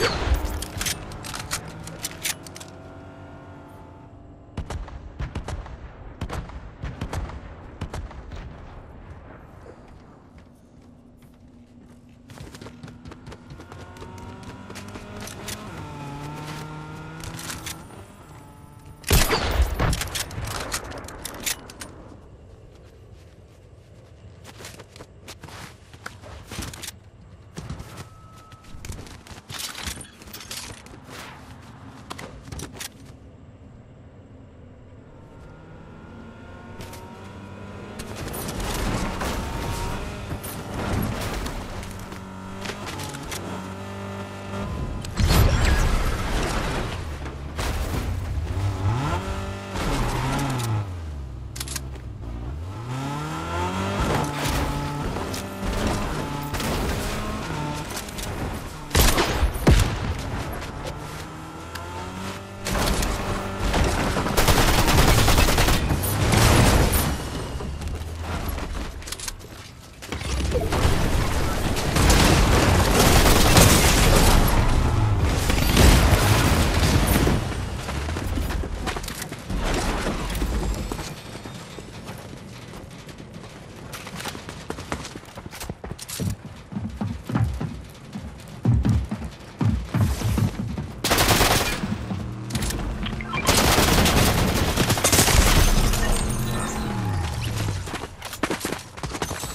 Yeah.